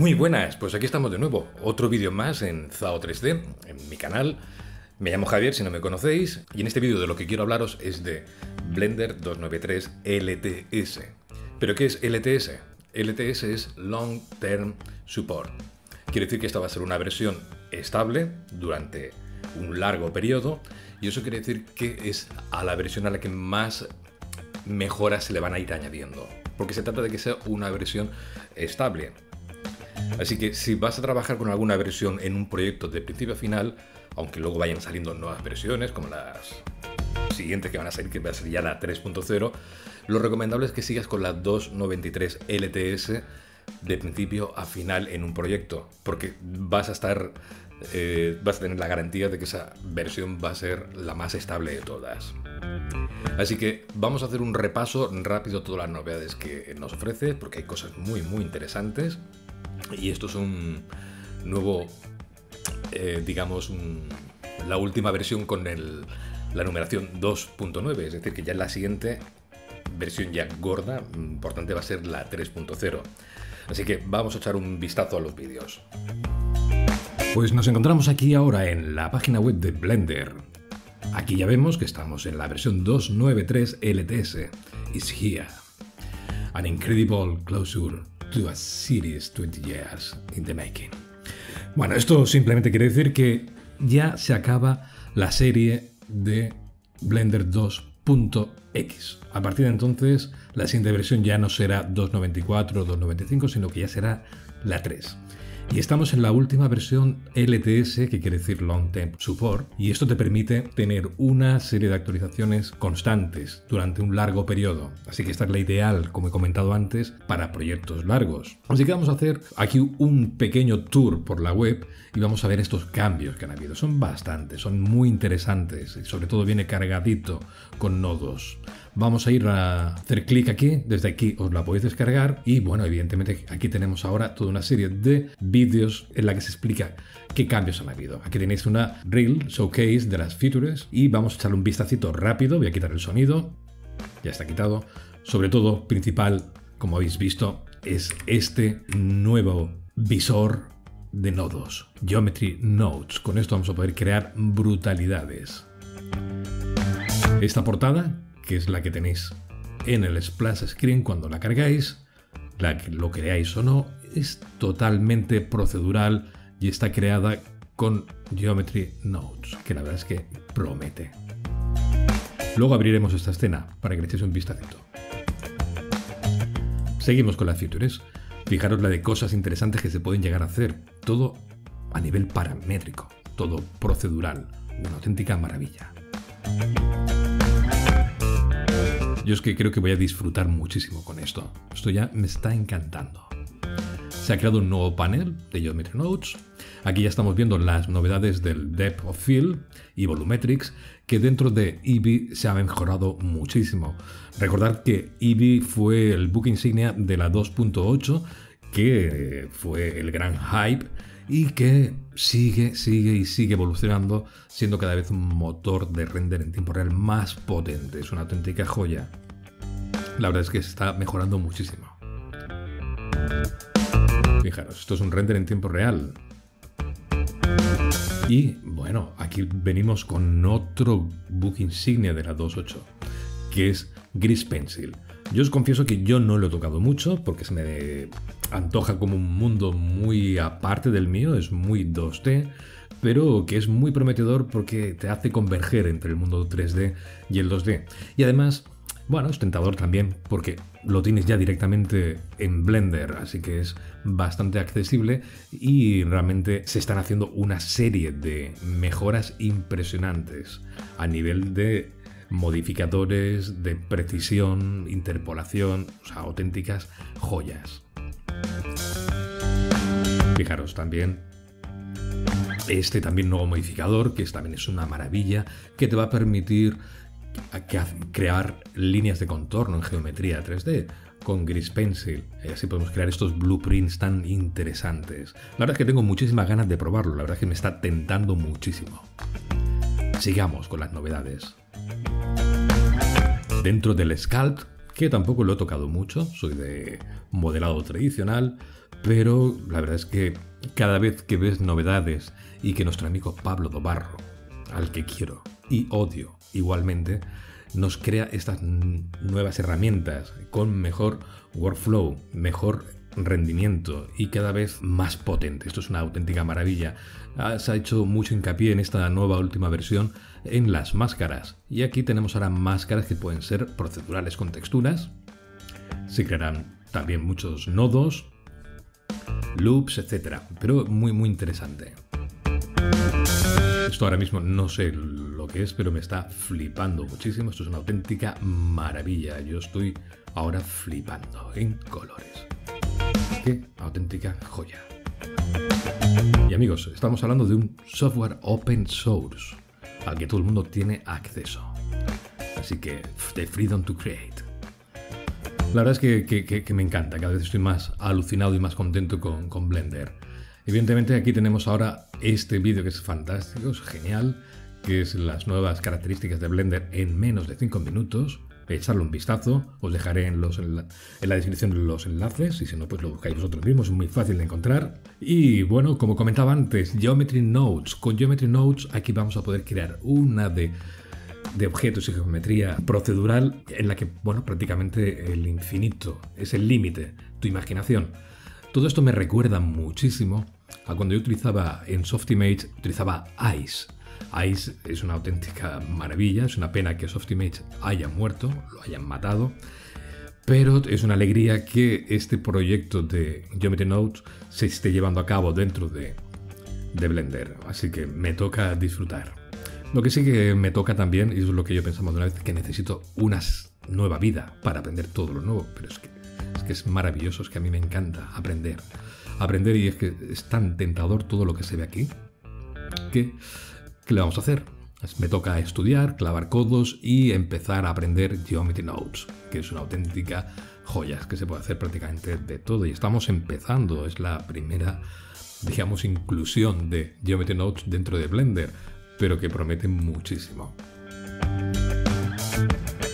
Muy buenas, pues aquí estamos de nuevo. Otro vídeo más en Zao 3D, en mi canal. Me llamo Javier, si no me conocéis, y en este vídeo de lo que quiero hablaros es de Blender 293 LTS. ¿Pero qué es LTS? LTS es Long Term Support. Quiere decir que esta va a ser una versión estable durante un largo periodo, y eso quiere decir que es a la versión a la que más mejoras se le van a ir añadiendo, porque se trata de que sea una versión estable. Así que si vas a trabajar con alguna versión en un proyecto de principio a final, aunque luego vayan saliendo nuevas versiones, como las siguientes que van a salir, que va a ser ya la 3.0, lo recomendable es que sigas con la 293 LTS de principio a final en un proyecto, porque vas a estar, eh, vas a tener la garantía de que esa versión va a ser la más estable de todas. Así que vamos a hacer un repaso rápido de todas las novedades que nos ofrece, porque hay cosas muy muy interesantes. Y esto es un nuevo, eh, digamos, la última versión con la numeración 2.9, es decir, que ya la siguiente versión ya gorda, importante va a ser la 3.0. Así que vamos a echar un vistazo a los vídeos. Pues nos encontramos aquí ahora en la página web de Blender. Aquí ya vemos que estamos en la versión 293 LTS. Is here. An incredible closure to a series 20 years in the making. Bueno, esto simplemente quiere decir que ya se acaba la serie de Blender 2.x. A partir de entonces, la siguiente versión ya no será 2.94 o 2.95, sino que ya será la 3. Y estamos en la última versión LTS, que quiere decir Long Term Support, y esto te permite tener una serie de actualizaciones constantes durante un largo periodo. Así que esta es la ideal, como he comentado antes, para proyectos largos. Así que vamos a hacer aquí un pequeño tour por la web y vamos a ver estos cambios que han habido. Son bastantes, son muy interesantes y sobre todo viene cargadito con nodos. Vamos a ir a hacer clic aquí, desde aquí os la podéis descargar y bueno, evidentemente aquí tenemos ahora toda una serie de vídeos en la que se explica qué cambios han habido. Aquí tenéis una reel showcase de las features y vamos a echarle un vistacito rápido, voy a quitar el sonido, ya está quitado. Sobre todo, principal, como habéis visto, es este nuevo visor de nodos, Geometry Nodes. Con esto vamos a poder crear brutalidades. Esta portada que es la que tenéis en el splash screen cuando la cargáis, la que lo creáis o no, es totalmente procedural y está creada con Geometry Nodes, que la verdad es que promete. Luego abriremos esta escena para que le echéis un vistacito. Seguimos con las features. Fijaros la de cosas interesantes que se pueden llegar a hacer. Todo a nivel paramétrico, todo procedural. Una auténtica maravilla. Yo es que creo que voy a disfrutar muchísimo con esto. Esto ya me está encantando. Se ha creado un nuevo panel de Geometry Nodes. Aquí ya estamos viendo las novedades del Depth of Field y Volumetrics, que dentro de Eevee se ha mejorado muchísimo. Recordad que Eevee fue el book insignia de la 2.8, que fue el gran hype y que sigue, sigue y sigue evolucionando, siendo cada vez un motor de render en tiempo real más potente. Es una auténtica joya. La verdad es que se está mejorando muchísimo. Fijaros, esto es un render en tiempo real. Y bueno, aquí venimos con otro book insignia de la 2.8, que es Gris Pencil. Yo os confieso que yo no lo he tocado mucho porque se me antoja como un mundo muy aparte del mío, es muy 2D, pero que es muy prometedor porque te hace converger entre el mundo 3D y el 2D. Y además, bueno, es tentador también porque lo tienes ya directamente en Blender, así que es bastante accesible y realmente se están haciendo una serie de mejoras impresionantes a nivel de modificadores de precisión, interpolación, o sea, auténticas joyas. Fijaros también este también nuevo modificador, que también es una maravilla, que te va a permitir crear líneas de contorno en geometría 3D con Gris Pencil. Y así podemos crear estos blueprints tan interesantes. La verdad es que tengo muchísimas ganas de probarlo, la verdad es que me está tentando muchísimo. Sigamos con las novedades. Dentro del Sculpt, que tampoco lo he tocado mucho, soy de modelado tradicional, pero la verdad es que cada vez que ves novedades y que nuestro amigo Pablo Dobarro, al que quiero y odio igualmente, nos crea estas nuevas herramientas con mejor workflow, mejor rendimiento y cada vez más potente. Esto es una auténtica maravilla. Ah, se ha hecho mucho hincapié en esta nueva última versión en las máscaras. Y aquí tenemos ahora máscaras que pueden ser procedurales con texturas. Se crearán también muchos nodos, loops, etc. Pero muy muy interesante. Esto ahora mismo no sé lo que es, pero me está flipando muchísimo. Esto es una auténtica maravilla. Yo estoy ahora flipando en colores. Qué auténtica joya. Y amigos, estamos hablando de un software open source al que todo el mundo tiene acceso. Así que, the freedom to create. La verdad es que, me encanta, cada vez estoy más alucinado y más contento con, con Blender. Evidentemente aquí tenemos ahora este vídeo que es fantástico, es genial, que es las nuevas características de Blender en menos de 5 minutos echarle un vistazo. Os dejaré en, los, en, la, descripción los enlaces y si no, pues lo buscáis vosotros mismos, es muy fácil de encontrar. Y bueno, como comentaba antes, Geometry Nodes. Con Geometry Nodes aquí vamos a poder crear una de de objetos y geometría procedural en la que, bueno, prácticamente el infinito es el límite, tu imaginación. Todo esto me recuerda muchísimo a cuando yo utilizaba en Softimage, utilizaba ICE. Ice es una auténtica maravilla, es una pena que Softimage haya muerto, lo hayan matado, pero es una alegría que este proyecto de Geometry Nodes se esté llevando a cabo dentro de, de Blender, así que me toca disfrutar. Lo que sí que me toca también, y es lo que yo pensamos de una vez, que necesito una nueva vida para aprender todo lo nuevo, pero es que es, que es maravilloso, es que a mí me encanta aprender. Aprender y es que es tan tentador todo lo que se ve aquí, que ¿Qué le vamos a hacer? Pues me toca estudiar, clavar codos y empezar a aprender Geometry Nodes, que es una auténtica joya, que se puede hacer prácticamente de todo. Y estamos empezando, es la primera, digamos, inclusión de Geometry Nodes dentro de Blender, pero que promete muchísimo.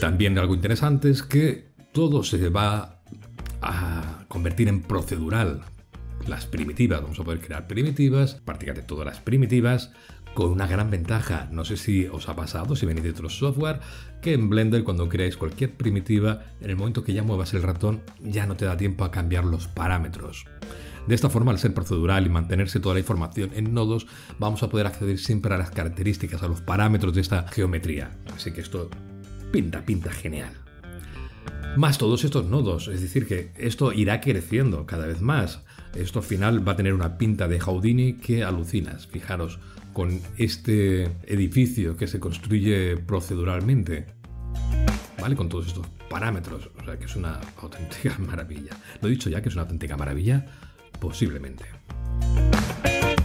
También algo interesante es que todo se va a convertir en procedural. Las primitivas, vamos a poder crear primitivas, prácticamente todas las primitivas, con una gran ventaja. No sé si os ha pasado, si venís de otro software, que en Blender cuando creáis cualquier primitiva, en el momento que ya muevas el ratón, ya no te da tiempo a cambiar los parámetros. De esta forma, al ser procedural y mantenerse toda la información en nodos, vamos a poder acceder siempre a las características, a los parámetros de esta geometría. Así que esto pinta, pinta genial. Más todos estos nodos, es decir, que esto irá creciendo cada vez más. Esto al final va a tener una pinta de Houdini que alucinas. Fijaros, con este edificio que se construye proceduralmente, ¿vale? Con todos estos parámetros, o sea que es una auténtica maravilla. Lo he dicho ya que es una auténtica maravilla, posiblemente.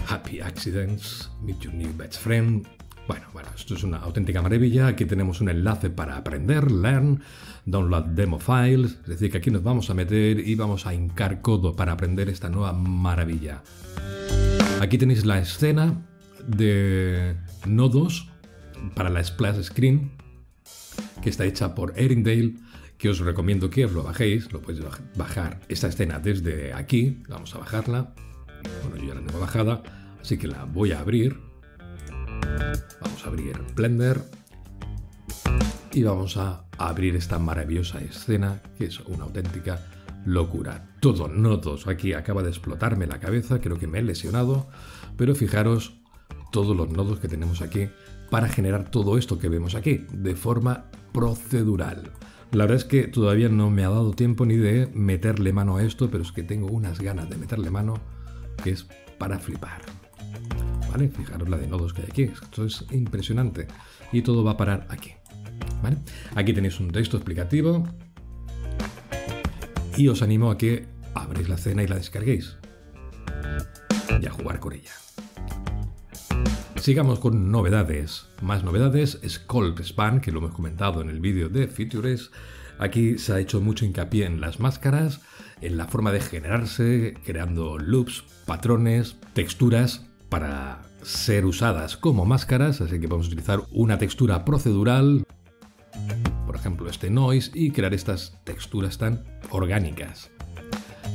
Happy Accidents, Meet Your New Best Friend. Bueno, bueno, esto es una auténtica maravilla. Aquí tenemos un enlace para aprender, learn, download demo files. Es decir, que aquí nos vamos a meter y vamos a hincar codo para aprender esta nueva maravilla. Aquí tenéis la escena de nodos para la splash screen que está hecha por Erindale que os recomiendo que os lo bajéis lo podéis bajar esta escena desde aquí vamos a bajarla bueno yo ya la tengo bajada así que la voy a abrir vamos a abrir Blender y vamos a abrir esta maravillosa escena que es una auténtica locura. Todo nodos. Aquí acaba de explotarme la cabeza, creo que me he lesionado, pero fijaros todos los nodos que tenemos aquí para generar todo esto que vemos aquí de forma procedural. La verdad es que todavía no me ha dado tiempo ni de meterle mano a esto, pero es que tengo unas ganas de meterle mano que es para flipar. ¿Vale? Fijaros la de nodos que hay aquí. Esto es impresionante. Y todo va a parar aquí. ¿Vale? Aquí tenéis un texto explicativo. Y os animo a que abréis la escena y la descarguéis. Y a jugar con ella. Sigamos con novedades. Más novedades es Cold Span, que lo hemos comentado en el vídeo de Features. Aquí se ha hecho mucho hincapié en las máscaras, en la forma de generarse, creando loops, patrones, texturas para ser usadas como máscaras, así que vamos a utilizar una textura procedural ejemplo, este noise y crear estas texturas tan orgánicas.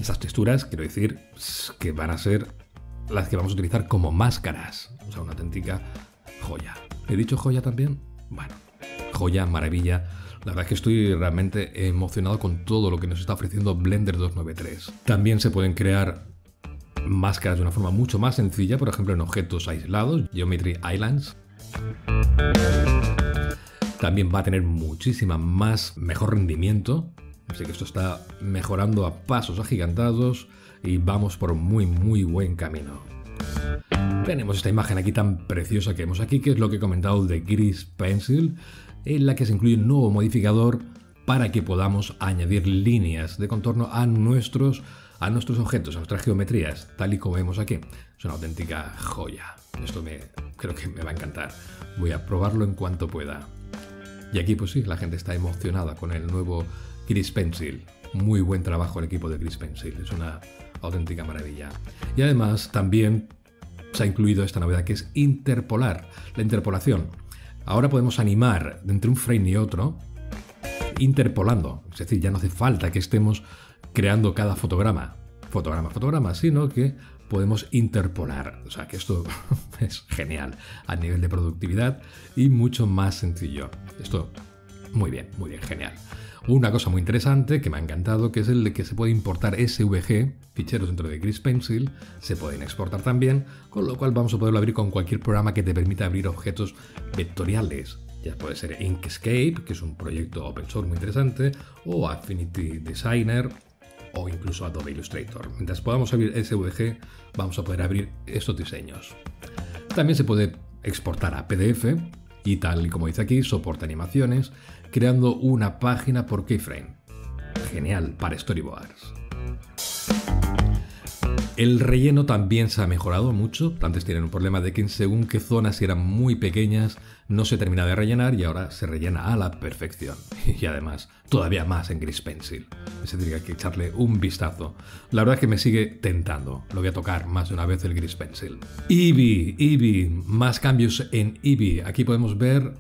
Estas texturas, quiero decir, que van a ser las que vamos a utilizar como máscaras. O sea, una auténtica joya. ¿He dicho joya también? Bueno, joya, maravilla. La verdad es que estoy realmente emocionado con todo lo que nos está ofreciendo Blender 293. También se pueden crear máscaras de una forma mucho más sencilla, por ejemplo en objetos aislados, Geometry Islands. También va a tener muchísima más, mejor rendimiento. Así que esto está mejorando a pasos agigantados y vamos por muy muy buen camino. Tenemos esta imagen aquí tan preciosa que vemos aquí, que es lo que he comentado de Gris Pencil, en la que se incluye un nuevo modificador para que podamos añadir líneas de contorno a nuestros, a nuestros objetos, a nuestras geometrías, tal y como vemos aquí. Es una auténtica joya. Esto me, creo que me va a encantar. Voy a probarlo en cuanto pueda. Y aquí pues sí, la gente está emocionada con el nuevo Gris Pencil. Muy buen trabajo el equipo de Gris Pencil. Es una auténtica maravilla. Y además también se ha incluido esta novedad que es interpolar, la interpolación. Ahora podemos animar entre un frame y otro interpolando, es decir, ya no hace falta que estemos creando cada fotograma, fotograma, fotograma, sino que podemos interpolar. O sea que esto es genial a nivel de productividad y mucho más sencillo. Esto, muy bien, muy bien, genial. Una cosa muy interesante que me ha encantado, que es el de que se puede importar SVG, ficheros dentro de Gris Pencil, se pueden exportar también, con lo cual vamos a poderlo abrir con cualquier programa que te permita abrir objetos vectoriales. Ya puede ser Inkscape, que es un proyecto open source muy interesante, o Affinity Designer, o incluso Adobe Illustrator. Mientras podamos abrir SVG, vamos a poder abrir estos diseños. También se puede exportar a PDF, y tal y como dice aquí, soporta animaciones, creando una página por keyframe. Genial para storyboards. El relleno también se ha mejorado mucho. Antes tienen un problema de que según qué zonas eran muy pequeñas no se termina de rellenar y ahora se rellena a la perfección. Y además, todavía más en Gris Pencil. Se tendría que echarle un vistazo. La verdad es que me sigue tentando. Lo voy a tocar más de una vez el Gris Pencil. Eevee, Eevee, más cambios en Eevee. Aquí podemos ver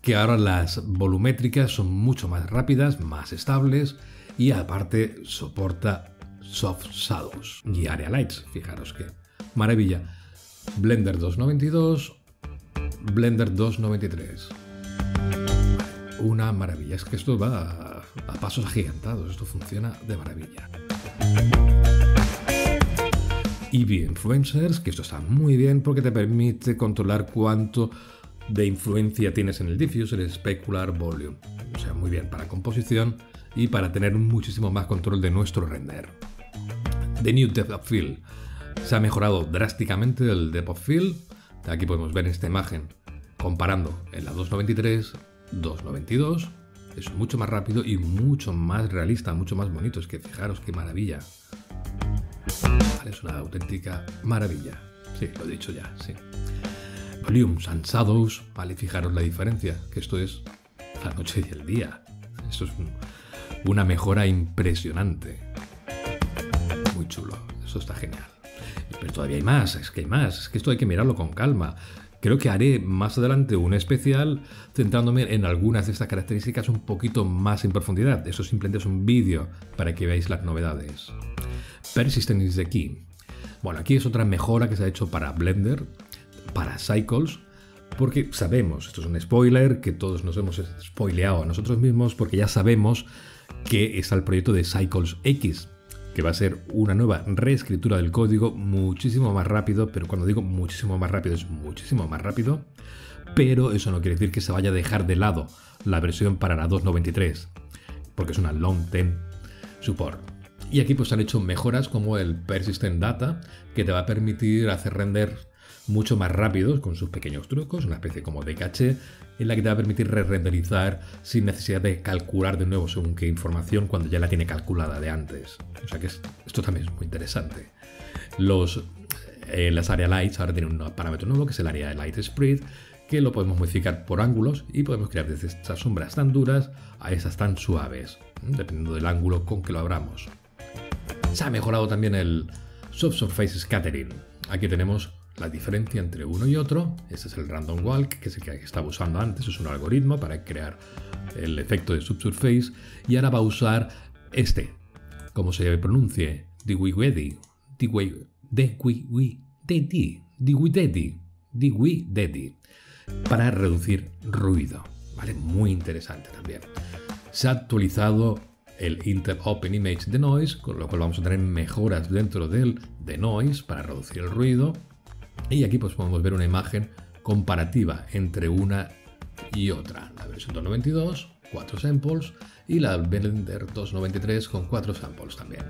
que ahora las volumétricas son mucho más rápidas, más estables y aparte soporta Soft Shadows y Area Lights. Fijaros que maravilla. Blender 292, Blender 293. Una maravilla. Es que esto va a, pasos agigantados. Esto funciona de maravilla. Eevee Influencers, que esto está muy bien porque te permite controlar cuánto de influencia tienes en el diffuse, el specular volume. O sea, muy bien para composición y para tener muchísimo más control de nuestro render. The New Depth of Field. Se ha mejorado drásticamente el Depth of Field. Aquí podemos ver esta imagen comparando en la 293, 292. Es mucho más rápido y mucho más realista, mucho más bonito. Es que fijaros qué maravilla. es una auténtica maravilla. Sí, lo he dicho ya, sí. Volumes and Shadows, vale, fijaros la diferencia, que esto es la noche y el día. Esto es una mejora impresionante chulo. Eso está genial. Pero todavía hay más, es que hay más. Es que esto hay que mirarlo con calma. Creo que haré más adelante un especial centrándome en algunas de estas características un poquito más en profundidad. Eso simplemente es un vídeo para que veáis las novedades. Persistence is key. Bueno, aquí es otra mejora que se ha hecho para Blender, para Cycles, porque sabemos, esto es un spoiler, que todos nos hemos spoileado a nosotros mismos porque ya sabemos que está el proyecto de Cycles X, que va a ser una nueva reescritura del código muchísimo más rápido, pero cuando digo muchísimo más rápido es muchísimo más rápido, pero eso no quiere decir que se vaya a dejar de lado la versión para la 2.93, porque es una long term support. Y aquí pues han hecho mejoras como el persistent data, que te va a permitir hacer render mucho más rápido con sus pequeños trucos, una especie como de caché, en la que te va a permitir re-renderizar sin necesidad de calcular de nuevo según qué información cuando ya la tiene calculada de antes. O sea que esto también es muy interesante. Los, eh, las area lights ahora tienen un parámetro nuevo que es el área light spread, que lo podemos modificar por ángulos y podemos crear desde estas sombras tan duras a esas tan suaves, dependiendo del ángulo con que lo abramos. Se ha mejorado también el Soft Surface Scattering. Aquí tenemos la diferencia entre uno y otro. Este es el random walk, que es el que estaba usando antes, es un algoritmo para crear el efecto de subsurface. Y ahora va a usar este, como se pronuncie, Diwigwedi, Diwidedi, Diwidedi, para reducir ruido. ¿Vale? Muy interesante también. Se ha actualizado el Intel Open Image Denoise, con lo cual vamos a tener mejoras dentro del Denoise para reducir el ruido. Y aquí pues podemos ver una imagen comparativa entre una y otra. La versión 292, 4 samples, y la Blender 293 con 4 samples también.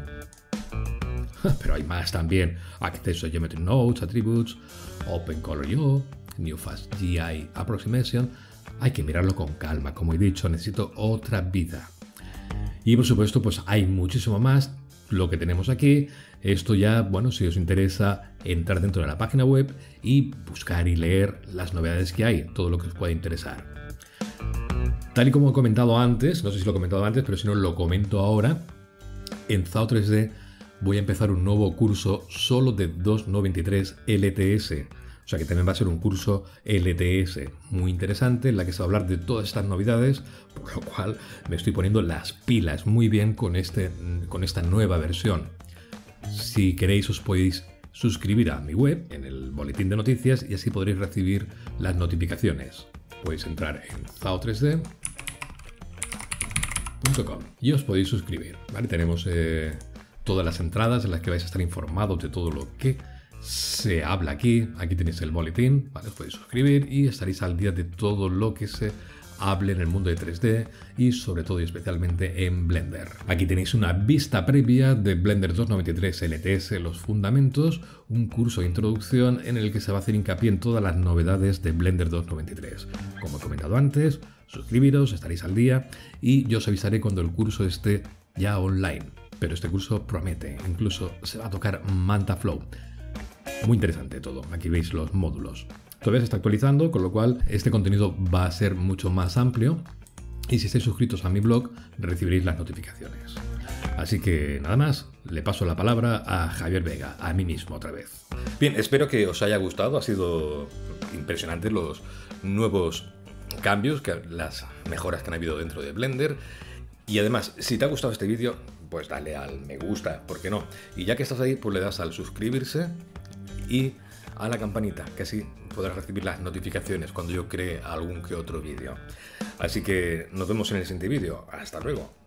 Pero hay más también. Acceso a Geometry Nodes, Attributes, Open Color IO, New Fast GI Approximation. Hay que mirarlo con calma. Como he dicho, necesito otra vida. Y por supuesto, pues hay muchísimo más lo que tenemos aquí. Esto ya, bueno, si os interesa entrar dentro de la página web y buscar y leer las novedades que hay, todo lo que os pueda interesar. Tal y como he comentado antes, no sé si lo he comentado antes, pero si no lo comento ahora, en ZAO 3D voy a empezar un nuevo curso solo de 293 LTS. O sea que también va a ser un curso LTS muy interesante en la que se va a hablar de todas estas novedades, por lo cual me estoy poniendo las pilas muy bien con, este, con esta nueva versión. Si queréis os podéis suscribir a mi web en el boletín de noticias y así podréis recibir las notificaciones. Podéis entrar en zao3d y os podéis suscribir. Tenemos eh, todas las entradas en las que vais a estar informados de todo lo que se habla aquí. Aquí tenéis el boletín, ¿vale? os podéis suscribir y estaréis al día de todo lo que se hable en el mundo de 3D y sobre todo y especialmente en Blender. Aquí tenéis una vista previa de Blender 293 LTS, los fundamentos, un curso de introducción en el que se va a hacer hincapié en todas las novedades de Blender 293. Como he comentado antes, suscribiros, estaréis al día y yo os avisaré cuando el curso esté ya online. Pero este curso promete, incluso se va a tocar Manta Flow. Muy interesante todo, aquí veis los módulos. Todavía se está actualizando, con lo cual este contenido va a ser mucho más amplio y si estáis suscritos a mi blog recibiréis las notificaciones. Así que nada más, le paso la palabra a Javier Vega, a mí mismo otra vez. Bien, espero que os haya gustado, ha sido impresionante los nuevos cambios, las mejoras que han habido dentro de Blender. Y además, si te ha gustado este vídeo, pues dale al me gusta, ¿por qué no? Y ya que estás ahí, pues le das al suscribirse y a la campanita, que así podrás recibir las notificaciones cuando yo cree algún que otro vídeo. Así que nos vemos en el siguiente vídeo. Hasta luego.